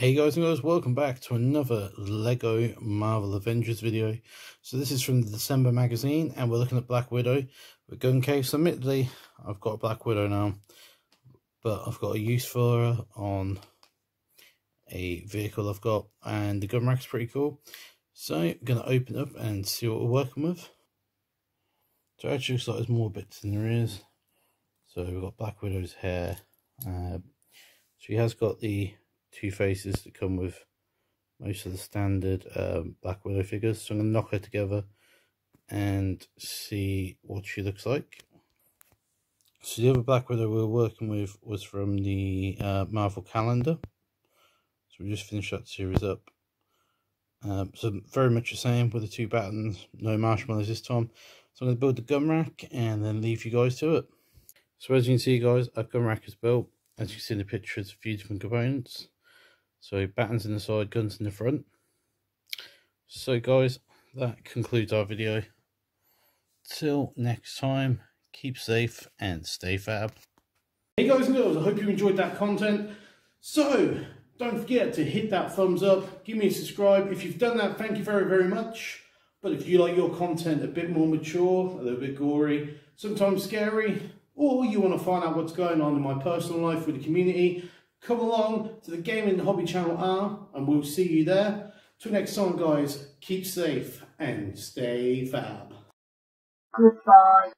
Hey guys and girls, welcome back to another LEGO Marvel Avengers video. So this is from the December magazine and we're looking at Black Widow with gun case. Admittedly, I've got Black Widow now, but I've got a use for her on a vehicle I've got and the gun rack's pretty cool. So I'm going to open up and see what we're working with. So actually looks like there's more bits than there is. So we've got Black Widow's hair. Uh, she has got the two faces that come with most of the standard um, Black Widow figures. So I'm going to knock her together and see what she looks like. So the other Black Widow we were working with was from the uh, Marvel calendar. So we just finished that series up. Um, so very much the same with the two buttons, no marshmallows this time. So I'm going to build the gun rack and then leave you guys to it. So as you can see guys, our gun rack is built. As you can see in the picture, it's a few different components. So battens in the side, guns in the front. So guys, that concludes our video. Till next time, keep safe and stay fab. Hey guys and girls, I hope you enjoyed that content. So, don't forget to hit that thumbs up, give me a subscribe. If you've done that, thank you very, very much. But if you like your content a bit more mature, a little bit gory, sometimes scary, or you want to find out what's going on in my personal life with the community, come along to the Gaming Hobby Channel R and we'll see you there. Till next time guys, keep safe and stay fab. Goodbye.